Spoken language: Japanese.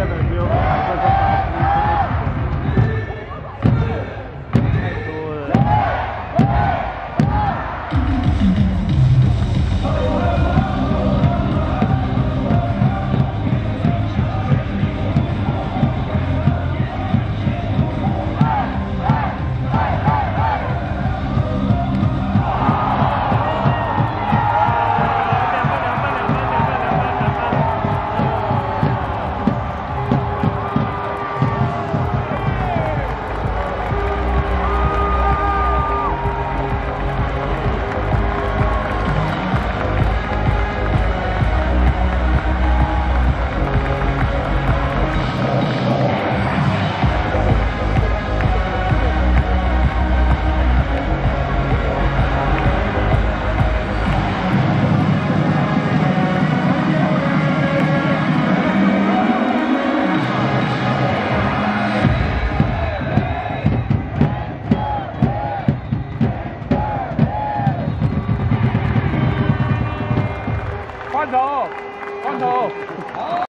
Thank you. 慢走慢走